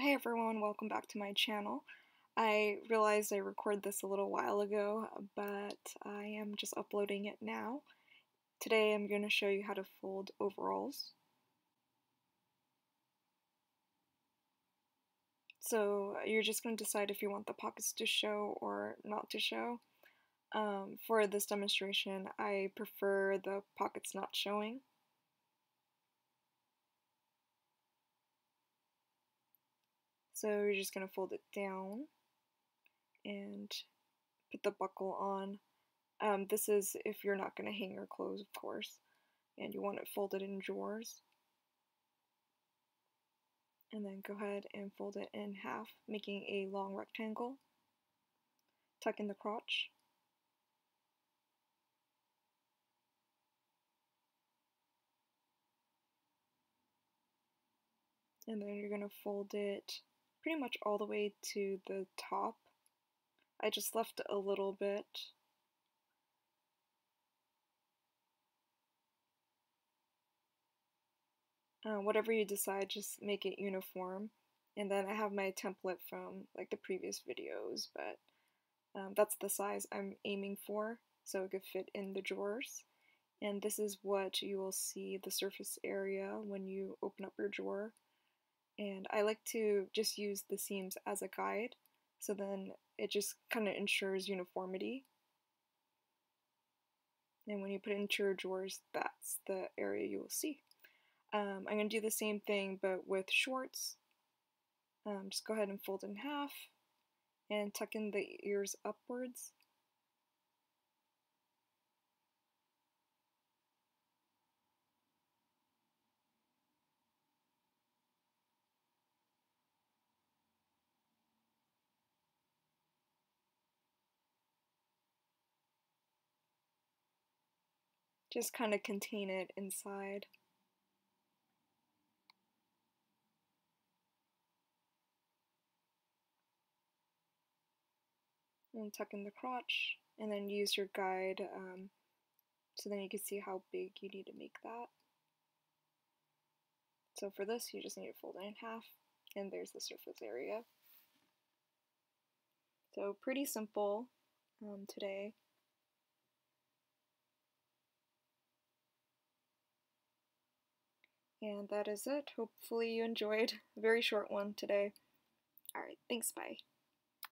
Hey everyone, welcome back to my channel. I realized I recorded this a little while ago, but I am just uploading it now. Today I'm going to show you how to fold overalls. So you're just going to decide if you want the pockets to show or not to show. Um, for this demonstration, I prefer the pockets not showing. So you're just going to fold it down and put the buckle on. Um, this is if you're not going to hang your clothes, of course, and you want it folded in drawers. And then go ahead and fold it in half, making a long rectangle. Tuck in the crotch. And then you're going to fold it pretty much all the way to the top. I just left a little bit. Uh, whatever you decide, just make it uniform. And then I have my template from like the previous videos, but um, that's the size I'm aiming for, so it could fit in the drawers. And this is what you will see the surface area when you open up your drawer and I like to just use the seams as a guide so then it just kind of ensures uniformity and when you put it into your drawers that's the area you will see. Um, I'm going to do the same thing but with shorts. Um, just go ahead and fold in half and tuck in the ears upwards just kind of contain it inside. And tuck in the crotch, and then use your guide um, so then you can see how big you need to make that. So for this, you just need to fold it in half, and there's the surface area. So pretty simple um, today. And that is it. Hopefully you enjoyed. A very short one today. Alright, thanks, bye.